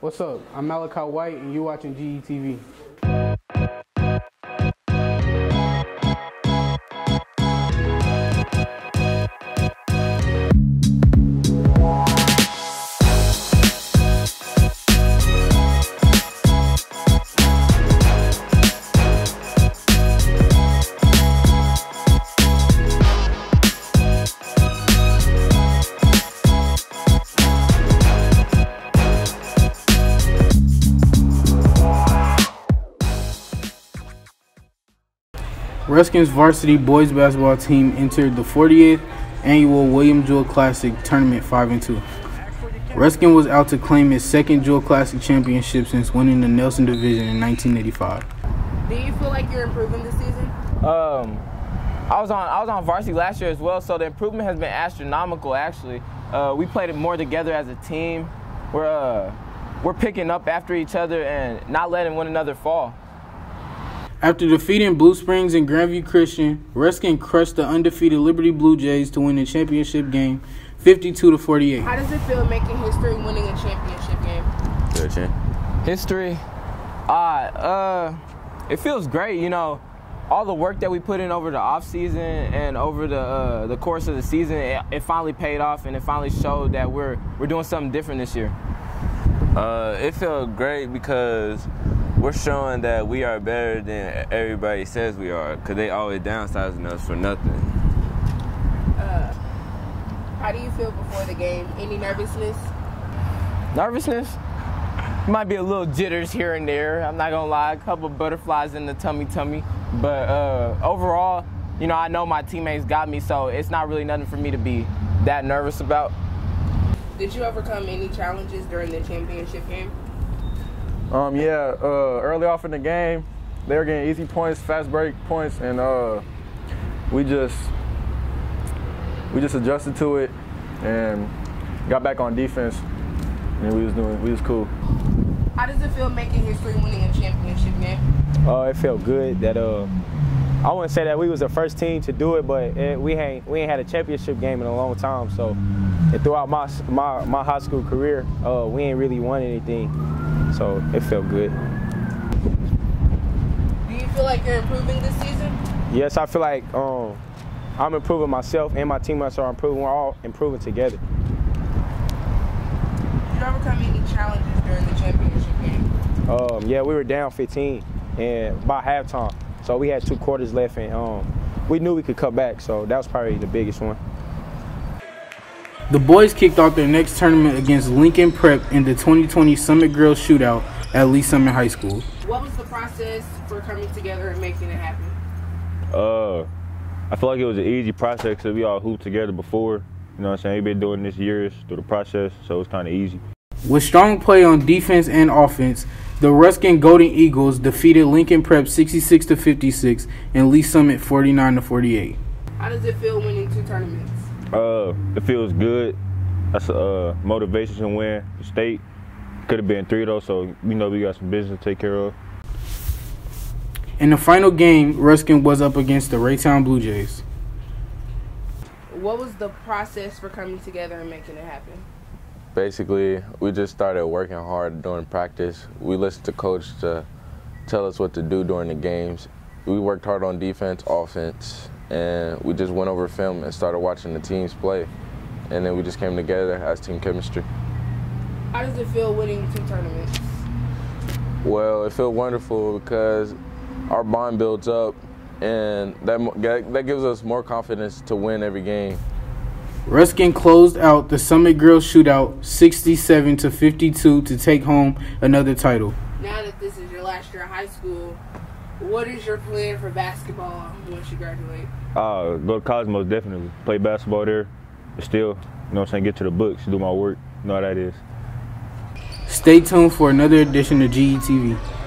What's up? I'm Malachi White, and you're watching GETV. Ruskin's varsity boys basketball team entered the 40th annual William Jewell Classic Tournament 5 and 2. Ruskin was out to claim his second Jewell Classic championship since winning the Nelson Division in 1985. Do you feel like you're improving this season? Um, I was on I was on varsity last year as well, so the improvement has been astronomical. Actually, uh, we played it more together as a team. We're uh, we're picking up after each other and not letting one another fall. After defeating Blue Springs and Grandview Christian, Ruskin crushed the undefeated Liberty Blue Jays to win the championship game 52 to 48. How does it feel making history winning a championship game? Good, Chin. History, uh, uh, it feels great. You know, all the work that we put in over the off season and over the uh, the course of the season, it, it finally paid off and it finally showed that we're we're doing something different this year. Uh, it felt great because we're showing that we are better than everybody says we are because they always downsizing us for nothing. Uh, how do you feel before the game? Any nervousness? Nervousness? Might be a little jitters here and there. I'm not gonna lie, a couple butterflies in the tummy tummy. But uh, overall, you know, I know my teammates got me, so it's not really nothing for me to be that nervous about. Did you overcome any challenges during the championship game? Um, yeah, uh, early off in the game, they were getting easy points, fast break points, and uh, we just we just adjusted to it and got back on defense, and we was doing we was cool. How does it feel making history winning a championship game? Uh, it felt good that uh, I wouldn't say that we was the first team to do it, but it, we ain't we ain't had a championship game in a long time. So, and throughout my my my high school career, uh, we ain't really won anything. So it felt good. Do you feel like you're improving this season? Yes, I feel like um, I'm improving myself and my teammates are improving. We're all improving together. Did you overcome any challenges during the championship game? Um, yeah, we were down 15 and by halftime. So we had two quarters left and um, we knew we could cut back. So that was probably the biggest one. The boys kicked off their next tournament against Lincoln Prep in the 2020 Summit Girls Shootout at Lee Summit High School. What was the process for coming together and making it happen? Uh, I feel like it was an easy process because we all hooped together before. You know what I'm saying? We've been doing this years through the process, so it's kind of easy. With strong play on defense and offense, the Ruskin Golden Eagles defeated Lincoln Prep 66 to 56 and Lee Summit 49 to 48. How does it feel winning two tournaments? Uh, it feels good. That's a uh, motivation to win the state. Could have been three though, so we know we got some business to take care of. In the final game, Ruskin was up against the Raytown Blue Jays. What was the process for coming together and making it happen? Basically, we just started working hard during practice. We listened to coach to tell us what to do during the games. We worked hard on defense, offense, and we just went over film and started watching the teams play. And then we just came together as team chemistry. How does it feel winning two tournaments? Well, it feels wonderful because our bond builds up, and that that gives us more confidence to win every game. Ruskin closed out the Summit Girls Shootout 67 to 52 to take home another title. Now that this is your last year of high school, what is your plan for basketball once you graduate? Uh, go to Cosmos definitely. Play basketball there. But still, you know what I'm saying, get to the books, do my work. You know how that is. Stay tuned for another edition of GETV.